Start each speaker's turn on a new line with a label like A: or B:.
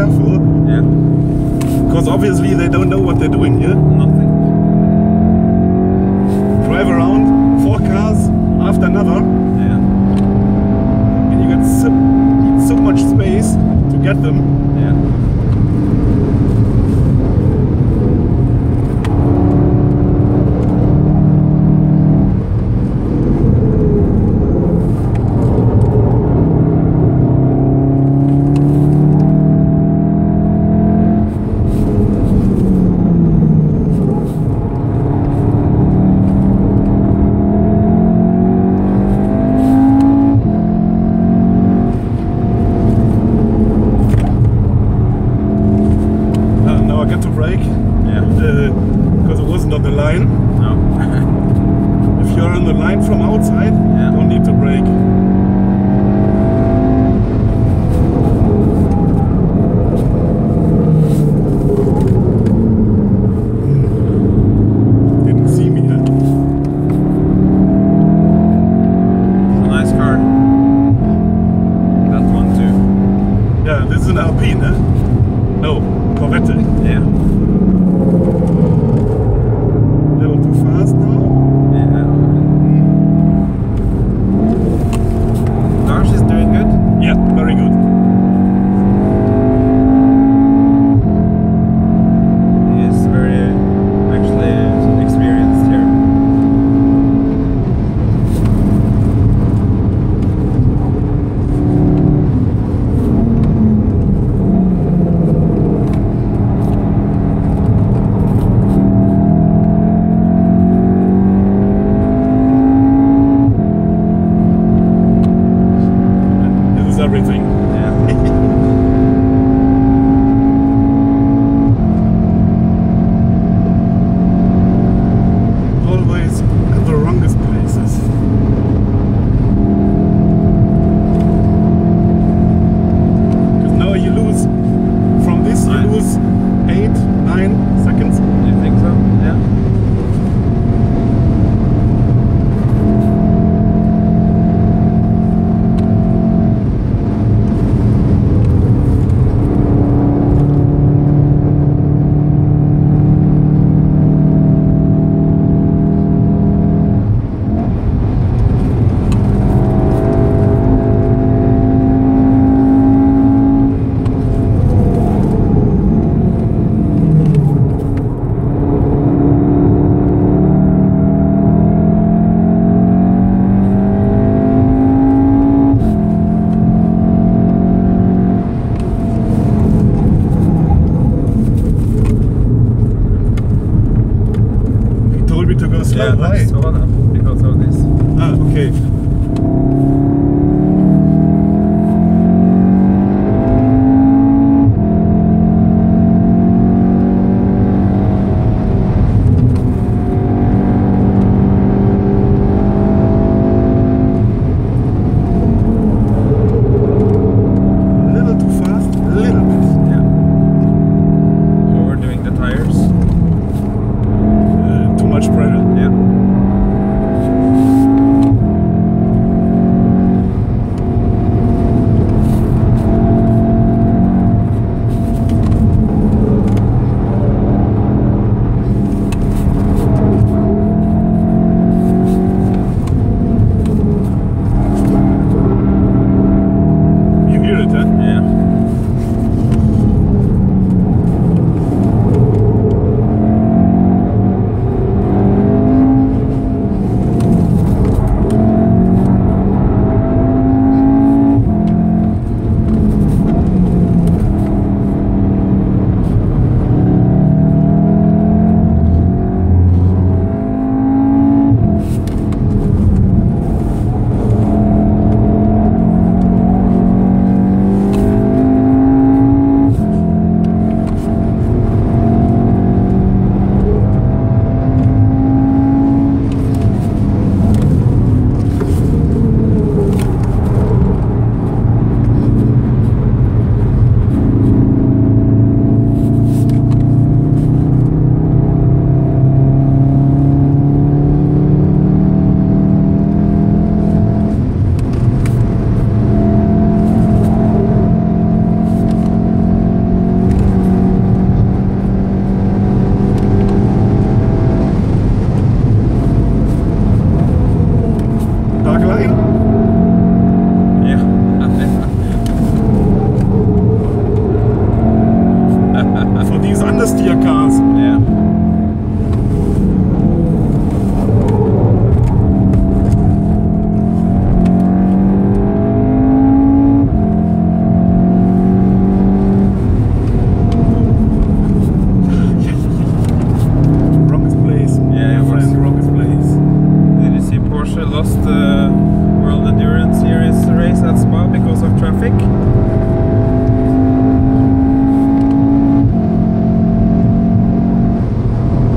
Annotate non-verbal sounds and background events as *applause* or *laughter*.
A: careful.
B: Yeah.
A: Because obviously they don't know what they're doing here.
B: Nothing.
A: Drive around, four cars after another.
B: Yeah.
A: And you get so, so much space to get them.
B: Yeah.
A: because uh, it wasn't on the line.
B: No. *laughs*
A: if you're on the line from outside,
B: yeah.
A: don't need to brake. Hey. Cars.
B: yeah.